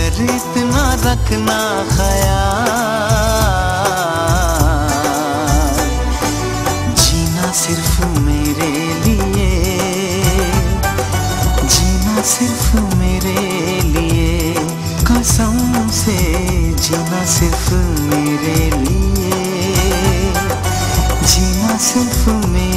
रखना ख्याल। जीना सिर्फ़ मेरे लिए। जीना सिर्फ़ मेरे लिए। कसम से जीना सिर्फ़ मेरे लिए। जीना सिर्फ़ मेरे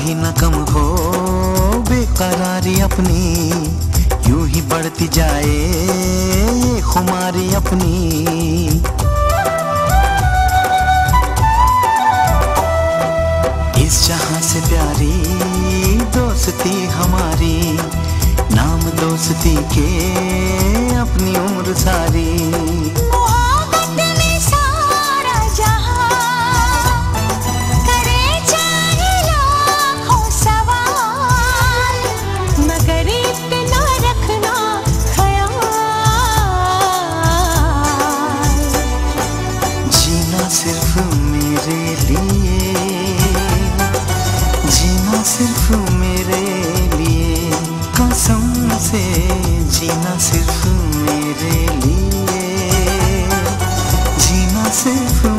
कभी न कम हो, बेकरारी अपनी। यूँ ही बढ़ती जाए ये खुमारी अपनी। इस जहाँ से प्यारी दोस्ती हमारी, नाम दोस्ती के अपनी उम्र सारी। से जीना सिर्फ़ मेरे लिए जीना सिर्फ़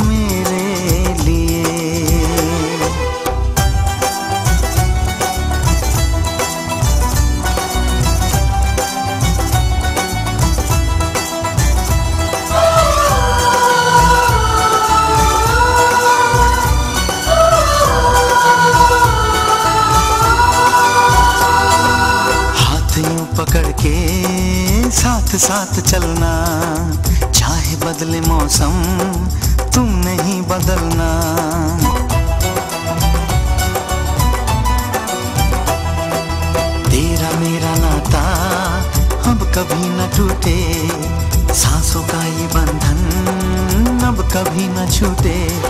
साथ साथ चलना। चाहे बदले मौसम, तुम नहीं बदलना। तेरा मेरा नाता अब कभी न टूटे। सांसों का ये बंधन अब कभी न छूटे।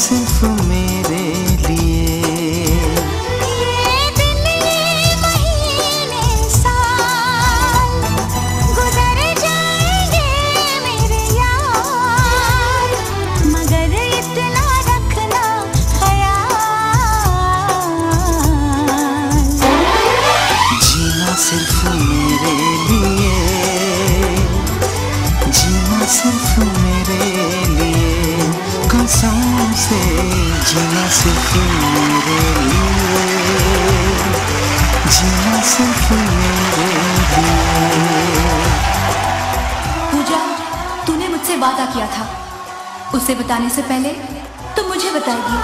जीना सिर्फ़ मेरे जीना सिर्फ़ मेरे लिए जीना सिर्फ़ मेरे पूजा, तूने मुझसे वादा किया था। उसे बताने से पहले तुम मुझे बताएगी।